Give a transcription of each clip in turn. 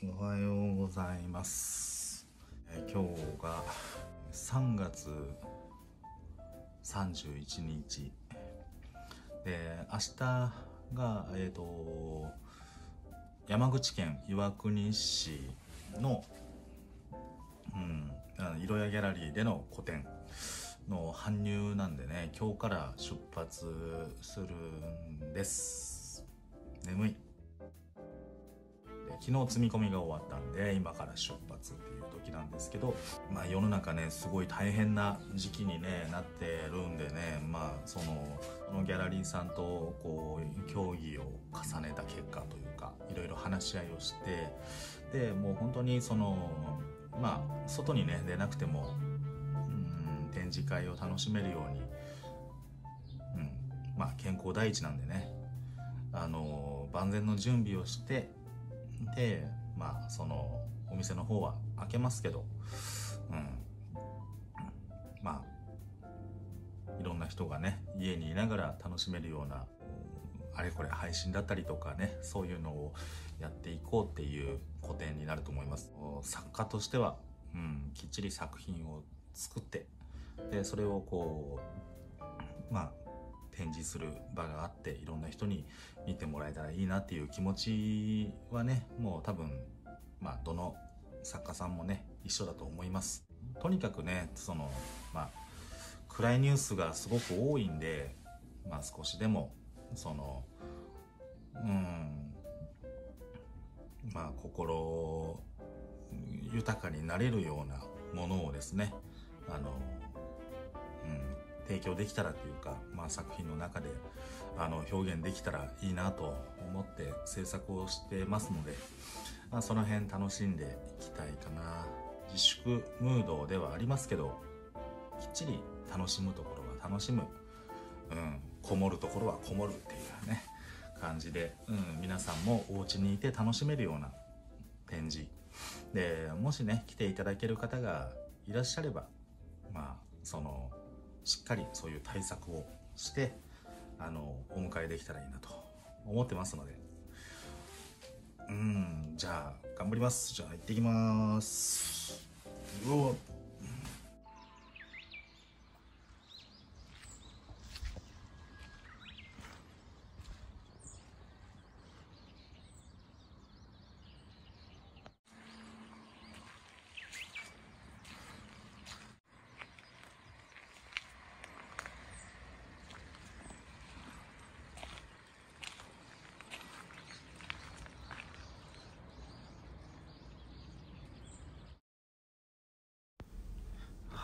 おはようございます。え今日が3月31日で明日がえっ、と山口県岩国市のうんあの色屋ギャラリーでの個展の搬入なんでね今日から出発するんです眠い昨日積み込みが終わったんで今から出発っていう時なんですけどまあ世の中ねすごい大変な時期に、ね、なってるんでねまあそのそのギャラリーさんとこう協議を重ねた結果というかいろいろ話し合いをしてでもう本当にそのまあ外にね出なくてもうん展示会を楽しめるようにうんまあ健康第一なんでねあの万全の準備をしてでまあそのお店の方は開けますけどうん。まあいろんな人がね家にいながら楽しめるようなあれこれ配信だったりとかねそういうのをやっていこうっていう個展になると思います。作家としては、うん、きっちり作品を作ってでそれをこうまあ展示する場があっていろんな人に見てもらえたらいいなっていう気持ちはねもう多分まあどの作家さんもね一緒だと思います。とにかくねそのまあ暗いニュースがすごく多いんでまあ少しでもそのうんまあ心豊かになれるようなものをですねあの提供できたらというか、まあ、作品の中であの表現できたらいいなと思って制作をしてますので、まあ、その辺楽しんでいきたいかな。自粛ムードではありますけどきっちり楽しむところは楽しむ、うん、こもるところはこもるっていうね感じで、うん、皆さんもお家にいて楽しめるような展示。でもしね来ていただける方がいらっしゃればまあそのしっかりそういう対策をしてあのお迎えできたらいいなと思ってますので。うんじゃあ頑張ります。じゃあ行ってきます。うお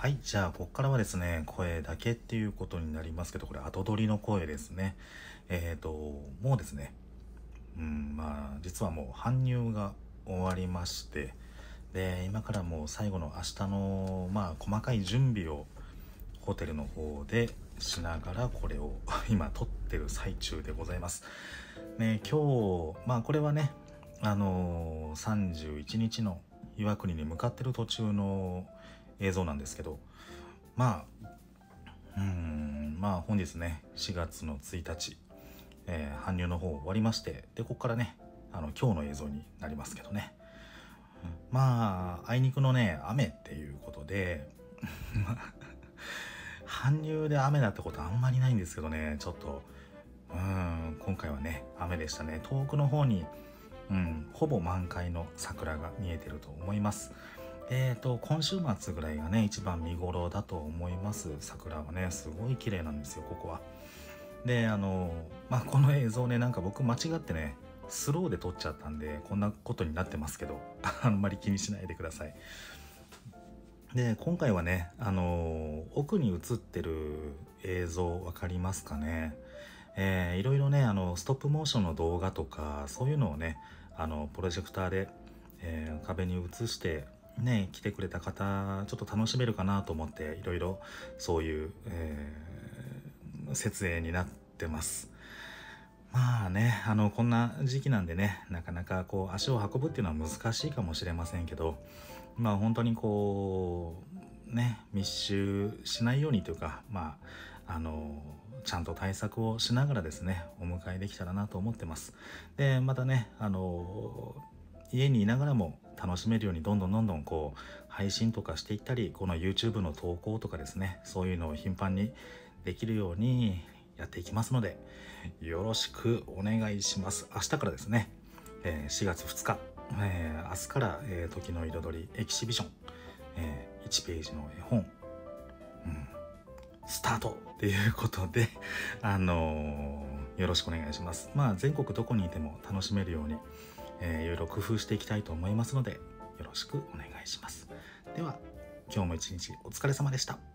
はい。じゃあ、ここからはですね、声だけっていうことになりますけど、これ後取りの声ですね。えっ、と、もうですね、うん、まあ、実はもう搬入が終わりまして、で、今からもう最後の明日の、まあ、細かい準備をホテルの方でしながら、これを 今撮ってる最中でございます。ね、今日、まあ、これはね、あのー、31日の岩国に向かってる途中の映像なんですけど、まあ、うん、まあ本日ね、4月の1日、えー搬入の方終わりまして、で、ここからね、あの、今日の映像になりますけどね。まあ、あいにくのね、雨っていうことで、搬入で雨だってことあんまりないんですけどね、ちょっと、うん、今回はね、雨でしたね。遠くの方に、うん、ほぼ満開の桜が見えてると思います。えーと、今週末ぐらいがね、一番見頃だと思います。桜はね、すごい綺麗なんですよ、ここは。で、あの、まあ、この映像ね、なんか僕間違ってね、スローで撮っちゃったんで、こんなことになってますけど、あんまり気にしないでください。で、今回はね、あの、奥に映ってる映像わかりますかねえーいろいろね、あの、ストップモーションの動画とか、そういうのをね、あの、プロジェクターで、えー壁に映して、ね、来てくれた方、ちょっと楽しめるかなと思って、いろいろ、そういう、えー設営になってます。まあね、あの、こんな時期なんでね、なかなかこう、足を運ぶっていうのは難しいかもしれませんけど、まあ本当にこう、ね、密集しないようにというか、まあ、あの、ちゃんと対策をしながらですね、お迎えできたらなと思ってます。で、またね、あの、家にいながらも楽しめるようにどんどんどんどんこう配信とかしていったりこの YouTube の投稿とかですねそういうのを頻繁にできるようにやっていきますのでよろしくお願いします。明日からですね、え、4月2日、え、明日から、え、時の彩りエキシビション、え、1ページの絵本、うん、スタートっていうことであのー、よろしくお願いします。まあ全国どこにいても楽しめるように、えー、いろいろ工夫していきたいと思いますのでよろしくお願いします。では今日も一日お疲れ様でした。